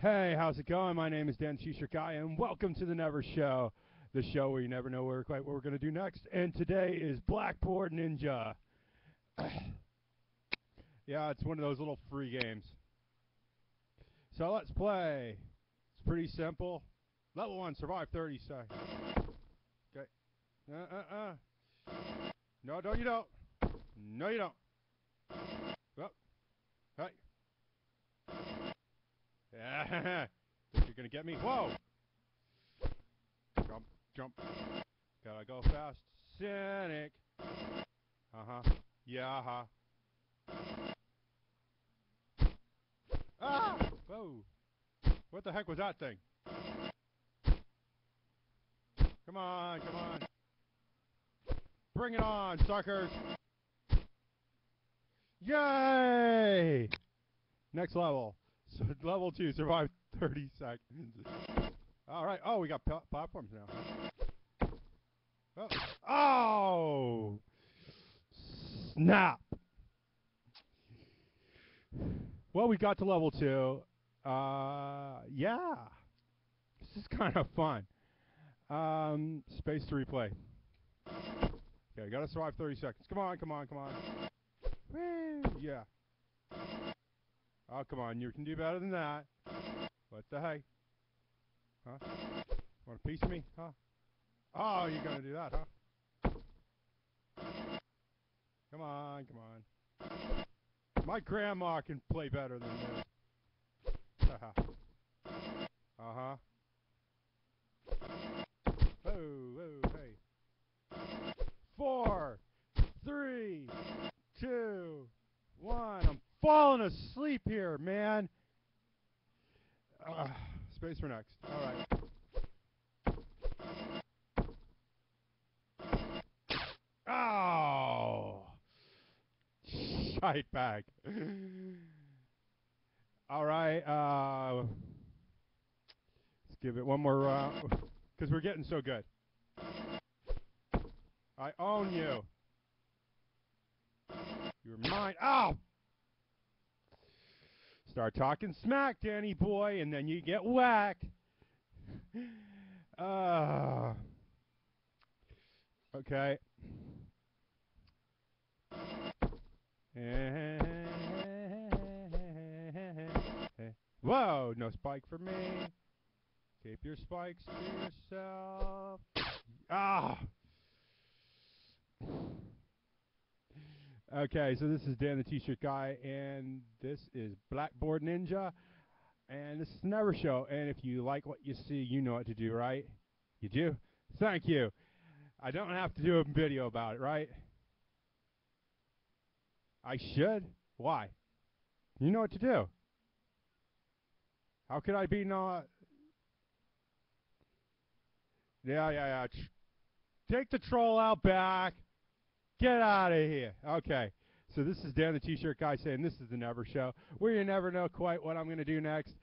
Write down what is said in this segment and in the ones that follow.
Hey, how's it going? My name is Dan T-shirt and welcome to the Never Show, the show where you never know where quite what we're going to do next. And today is Blackboard Ninja. yeah, it's one of those little free games. So let's play. It's pretty simple. Level one, survive 30 seconds. Okay. Uh uh uh. No, no, you don't. No, you don't. Well, hey. Think you're gonna get me? Whoa! Jump, jump. Gotta go fast. Sonic. Uh huh. Yeah, uh huh. Ah! Whoa! What the heck was that thing? Come on, come on. Bring it on, suckers! Yay! Next level. So level two, survive 30 seconds. All right. Oh, we got platforms now. Oh. oh! Snap! Well, we got to level two. Uh, yeah. This is kind of fun. Um, space to replay. Okay, gotta survive 30 seconds. Come on, come on, come on. Woo! Yeah. Oh, come on, you can do better than that. What the heck? Huh? Want a piece of me? Huh? Oh, you're gonna do that, huh? Come on, come on. My grandma can play better than this. uh-huh. Oh, oh, hey. Four, three, two, one. I'm falling asleep here, man. Uh, space for next. All right. Oh, shite bag. All right. Uh, let's give it one more round because we're getting so good. I own you. You're mine. Oh! Start talking smack, Danny boy, and then you get whacked. uh, okay. Whoa, no spike for me. Keep your spikes to yourself. Ah! Okay, so this is Dan the T-shirt guy, and this is Blackboard Ninja, and this is Never Show. And if you like what you see, you know what to do, right? You do? Thank you. I don't have to do a video about it, right? I should. Why? You know what to do. How could I be not? Yeah, yeah, yeah. Take the troll out back. Get out of here. Okay. So this is Dan the T-shirt guy saying this is the Never Show, where you never know quite what I'm going to do next.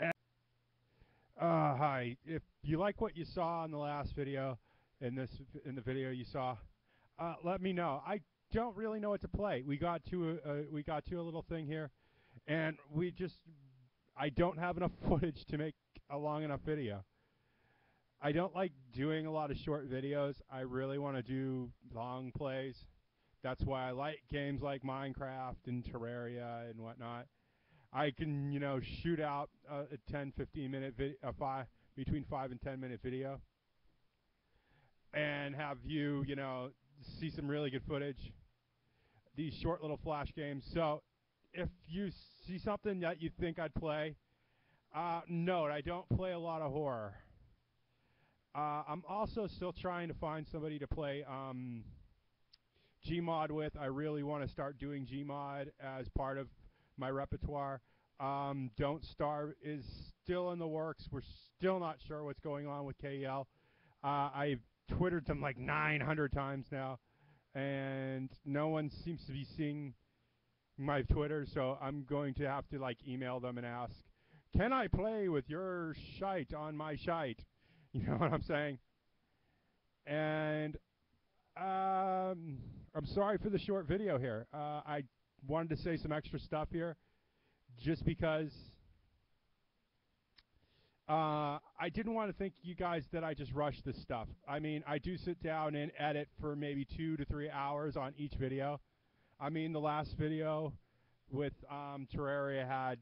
Uh, hi. If you like what you saw in the last video, in this in the video you saw, uh, let me know. I don't really know what to play. We got to uh, we got to a little thing here, and we just I don't have enough footage to make a long enough video. I don't like doing a lot of short videos. I really want to do long plays. That's why I like games like Minecraft and Terraria and whatnot. I can, you know, shoot out a, a 10, 15 minute video, five, between 5 and 10 minute video and have you, you know, see some really good footage. These short little flash games. So if you see something that you think I'd play, uh, note, I don't play a lot of horror. Uh, I'm also still trying to find somebody to play um, Gmod with. I really want to start doing Gmod as part of my repertoire. Um, Don't Starve is still in the works. We're still not sure what's going on with Klei. Uh, I've Twittered them like 900 times now, and no one seems to be seeing my Twitter, so I'm going to have to like email them and ask, can I play with your shite on my shite? You know what I'm saying? And um, I'm sorry for the short video here. Uh, I wanted to say some extra stuff here just because uh, I didn't want to think you guys that I just rushed this stuff. I mean, I do sit down and edit for maybe two to three hours on each video. I mean, the last video with um, Terraria had,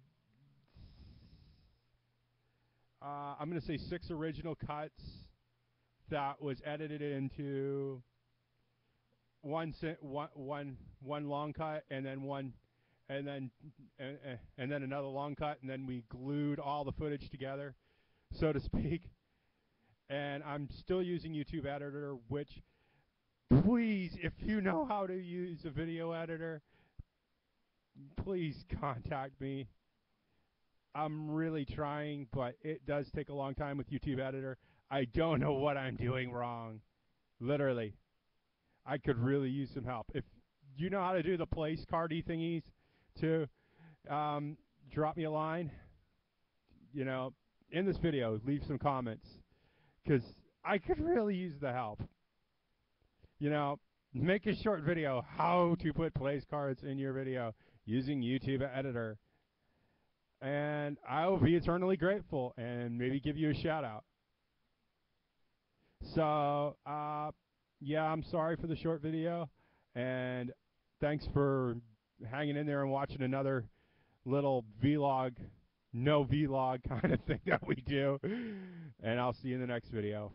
uh, I'm going to say six original cuts that was edited into one, one, one, one long cut and then one and then and, and then another long cut and then we glued all the footage together so to speak. And i'm still using youtube editor which please if you know how to use a video editor please contact me i'm really trying but it does take a long time with youtube editor i don't know what i'm doing wrong literally i could really use some help if you know how to do the place cardy thingies to um, drop me a line. You know, in this video, leave some comments because I could really use the help. You know, make a short video how to put place cards in your video using YouTube Editor. And I will be eternally grateful and maybe give you a shout out. So, uh, yeah, I'm sorry for the short video. And thanks for hanging in there and watching another little vlog, no vlog kind of thing that we do. And I'll see you in the next video.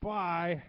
Bye.